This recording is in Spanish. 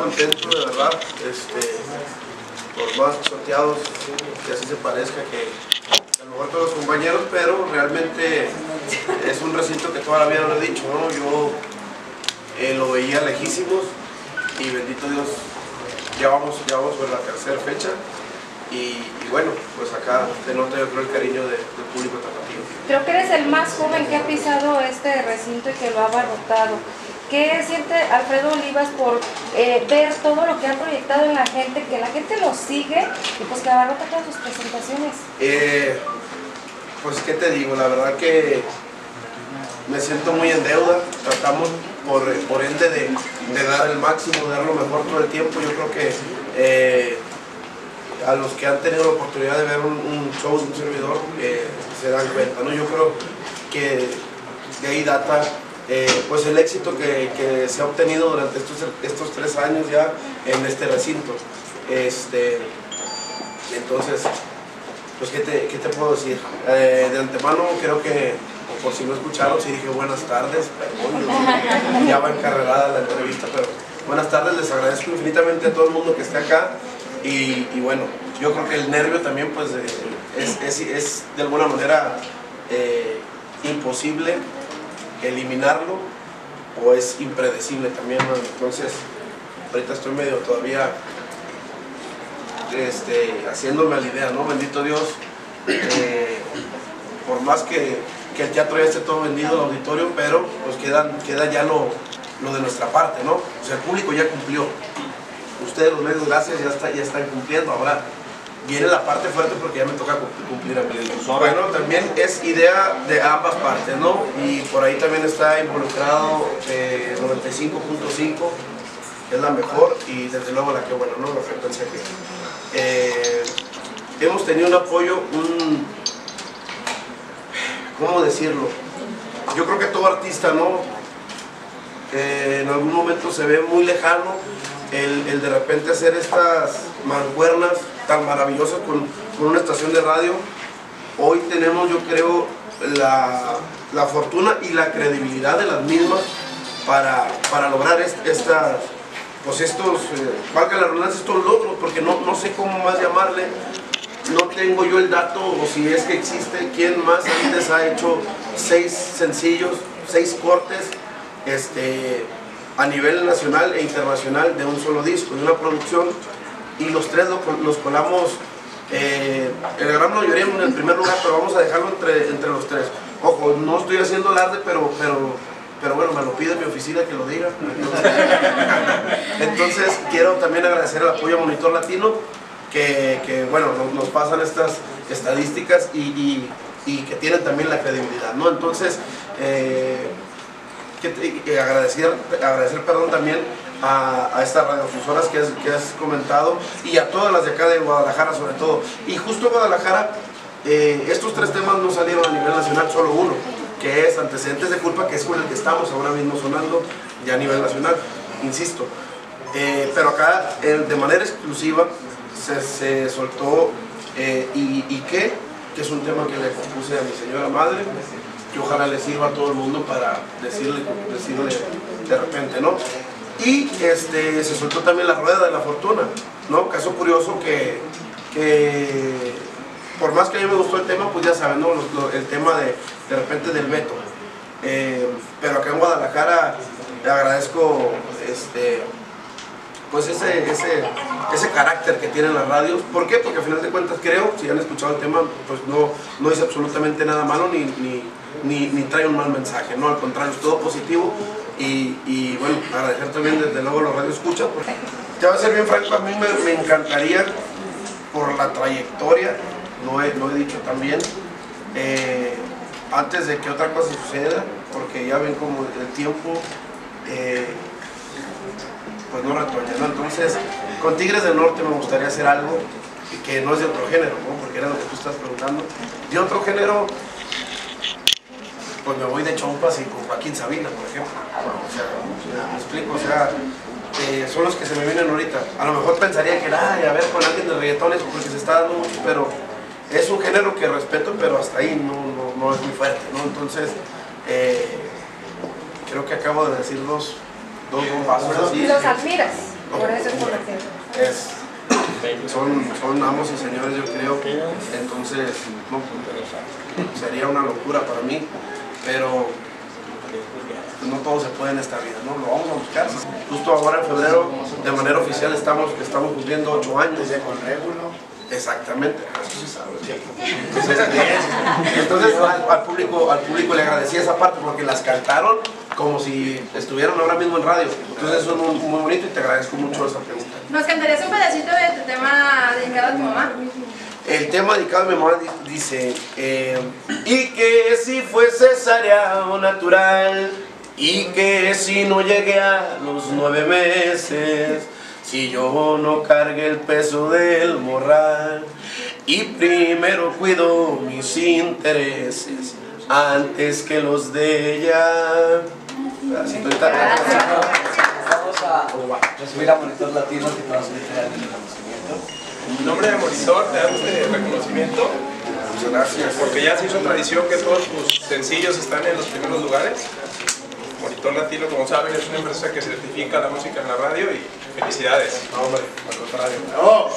contento de verdad, este, por más choteados que así se parezca que a lo mejor todos los compañeros, pero realmente es un recinto que toda la vida lo he dicho, ¿no? Yo eh, lo veía lejísimos y bendito Dios, ya vamos, ya vamos por la tercera fecha y, bueno, pues acá denota yo creo el cariño de- del público tapatío. Creo que eres el más joven que ha pisado este recinto y que lo ha abarrotado. ¿Qué siente Alfredo Olivas por eh, ver todo lo que ha proyectado en la gente, que la gente lo sigue y pues que abarrota todas sus presentaciones? Eh, pues qué te digo, la verdad que me siento muy en deuda, tratamos por, por ende de, dar el máximo, de dar lo mejor todo el tiempo, yo creo que eh, a los que han tenido la oportunidad de ver un, un show de un servidor eh, se dan cuenta, ¿no? Yo creo que de ahí data eh, pues el éxito que, que se ha obtenido durante estos, estos tres años ya en este recinto. Este, entonces, pues, ¿qué te, qué te puedo decir? Eh, de antemano, creo que, por si no escucharon, sí dije buenas tardes, perdón, ya va encarregada la entrevista, pero buenas tardes, les agradezco infinitamente a todo el mundo que esté acá y, y bueno, yo creo que el nervio también, pues, eh, es, es, es de alguna manera imposible eliminarlo o es impredecible también, ¿no? entonces, ahorita estoy medio todavía este, haciéndome la idea, ¿no? Bendito Dios, eh, por más que, que el teatro ya esté todo vendido, el auditorio, pero pues quedan, queda ya lo, lo de nuestra parte, ¿no? O sea, el público ya cumplió. Ustedes, los medios, gracias, ya, está, ya están cumpliendo. Ahora viene la parte fuerte porque ya me toca cum- cumplir a. Bueno, también es idea de ambas partes, ¿no? Y por ahí también está involucrado eh, 95.5 es la mejor y desde luego la que bueno, ¿no? La frecuencia que eh, hemos tenido un apoyo, un ¿cómo decirlo? Yo creo que todo artista, ¿no? Eh, en algún momento se ve muy lejano el, el de repente hacer estas mancuernas tan maravillosas con, con una estación de radio. Hoy tenemos, yo creo, la, la fortuna y la credibilidad de las mismas para, para lograr est- estas, pues estos, eh, valga la redundancia, estos logros, porque no, no sé cómo más llamarle, no tengo yo el dato, o si es que existe, quién más antes ha hecho seis sencillos, seis cortes, este, a nivel nacional e internacional de un solo disco, de una producción, y los tres lo los colamos, eh, en la gran mayoría en el primer lugar, pero vamos a dejarlo entre, entre los tres. Ojo, no estoy haciendo alarde, pero, pero, pero bueno, me lo pide mi oficina que lo diga. Entonces, quiero también agradecer el apoyo a Monitor Latino, que, que, bueno, nos, pasan estas estadísticas y, y- que tienen también la credibilidad, ¿no? Entonces, eh, que agradecer, agradecer perdón, también a, estas radiofusoras que has, comentado y a todas las de acá de Guadalajara sobre todo. Y justo Guadalajara, eh, estos tres temas no salieron a nivel nacional, solo uno, que es Antecedentes de Culpa, que es con el que estamos ahora mismo sonando ya a nivel nacional, insisto. Eh, pero acá de manera exclusiva se, soltó eh, y, y qué, que es un tema que le compuse a mi señora madre, que ojalá le sirva a todo el mundo para decirle, decirle de repente, ¿no? Y este, se soltó también la rueda de la fortuna, ¿no? Caso curioso que, que por más que a mí me gustó el tema, pues ya saben, ¿no? El tema de, de repente del veto. Eh, pero acá en Guadalajara le agradezco este, pues ese, ese, ese carácter que tienen las radios. ¿Por qué? Porque al final de cuentas creo, si han escuchado el tema, pues no, no dice absolutamente nada malo ni, ni, ni, ni trae un mal mensaje, ¿no? Al contrario, es todo positivo. Y, y, bueno, agradecer también desde luego los radio escuchas. Porque, te voy a ser bien franco, a mí me, encantaría por la trayectoria, lo he, lo he dicho también, eh, antes de que otra cosa suceda, porque ya ven como el tiempo eh, pues no retoña, ¿no? Entonces, con Tigres del Norte me gustaría hacer algo que no es de otro género, ¿no? Porque era lo que tú estás preguntando. De otro género, pues me voy de chompas y con Joaquín Sabina, por ejemplo. O sea, me explico, o sea, eh, son los que se me vienen ahorita. A lo mejor pensaría que, ay, a ver, con alguien de reggaetones, porque se está dando mucho, pero es un género que respeto, pero hasta ahí no, no, no es muy fuerte, ¿no? Entonces, eh, creo que acabo de decir dos, dos bombazos así. Los admiras. Por eso es por lo que... es, son, son amos y señores, yo creo. Entonces, no, sería una locura para mí, pero no todo se puede en esta vida, ¿no? Lo vamos a buscar. Justo ahora en febrero, de manera oficial, estamos, estamos cumpliendo ocho años. con régulo. Exactamente, sabe. Entonces, entonces al, al público, al público le agradecí esa parte porque las cantaron como si estuvieran ahora mismo en radio. Entonces eso es muy, muy bonito y te agradezco mucho esa pregunta. ¿Nos cantarías un pedacito de tu tema dedicado a tu mamá? El tema dedicado a mi mamá di- dice, eh, y que si fue cesárea o natural, y que si no llegué a los nueve meses, si yo no cargué el peso del morral, y primero cuido mis intereses antes que los de ella. Así, ahorita- Vamos a recibir a Monitor Latino que nos va a hacer el reconocimiento. En nombre de Monitor te damos este reconocimiento gracias. porque ya se hizo tradición que todos tus sencillos están en los primeros lugares. Monitor Latino, como saben, es una empresa que certifica la música en la radio y felicidades. No, hombre. Contrario. Oh.